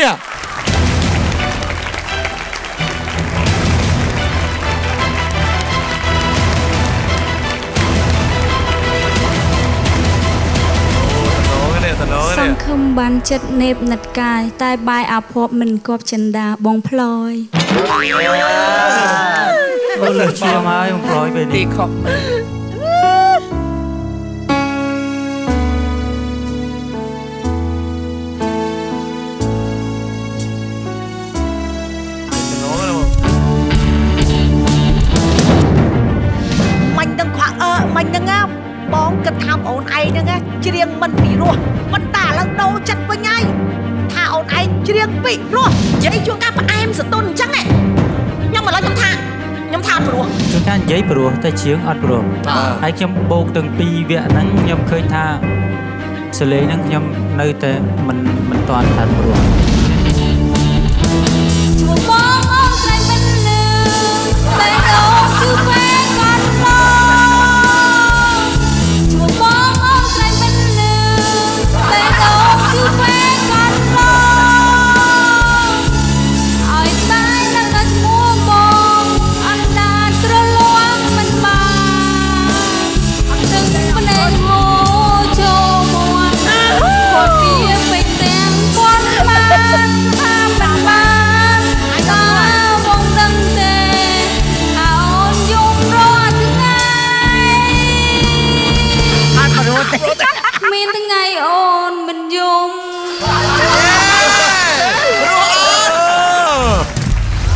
នេះតណងសនេះង្ឃឹមបានចិត្តនេបនិតកាយតែបាយអាភ័ព្វមិនគប់ចិន្តាបងផ្លយមើលលើឈាមហើយបំប្រយពេលនេះខុស បងគិតថាអូនឯងហ្នឹងណាច្រៀងមិនពីរោះប៉ុន្តែឥឡូវដូរចិត្តវិញហើយថាអូនឯងច្រៀងពីរោះនិយាយជួនកាលផ្អែមសតុនអញ្ចឹងហ៎ខ្ញុំឥឡូវខ្ញុំថាខ្ញុំថាព្រោះជួនកាលនិយាយព្រោះតែជាងអត់ព្រោះហើយខ្ញុំបូកទាំងពីរវគ្គហ្នឹងខ្ញុំឃើញថាសលេងហ្នឹងខ្ញុំនៅតែមិនមិនតាន់ថាព្រោះឈ្មោះបង មានថ្ងៃអូនមិនយំ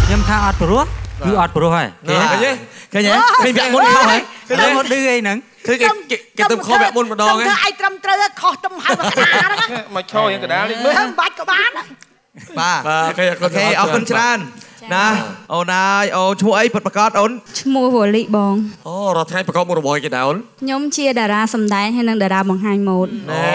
ខ្ញុំថាអត់ព្រោះគឺអត់ព្រោះហើយគេឃើញទេឃើញទេឃើញវគ្គមុនខុសហើយឃើញតែទេមកឌឺអីហ្នឹងឃើញគេគេគេទៅខុសវគ្គមុនម្ដងខ្ញុំហ៎ធ្វើឲ្យត្រឹមត្រូវខុសទំហំកណ្ដាលហ្នឹងណាមកឈរយ៉ាងកដាលនេះមើលធ្វើមិនបាច់ក៏បានបាទបាទអូខេអូខេអរគុណច្រើន ណាអូនហើយអូនឈ្មោះអីពិតប្រាកដអូនឈ្មោះវ៉ូលីបងអូរត់ថ្ងៃប្រកបមុខរបរគេដែរអូនខ្ញុំជាតារាសម្ដែងហើយនិងតារាបង្ហាញម៉ូដណែ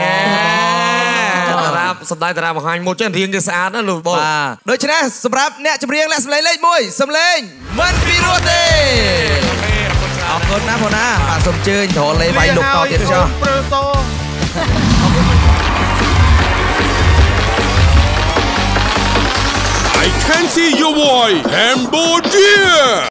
តារាសម្ដែងតារាបង្ហាញមុខចឹងរៀងជាស្អាតណាលោកបងបាទដូច្នេះសម្រាប់អ្នកចម្រៀងលាក់សម្លេងលេខ1សម្លេងមិនពីរោះទេអរគុណណាបងណាបាទសូមអញ្ជើញត្រលេវាយលោកតទៀតចុះព្រើស I can see your NCUY Cambodia!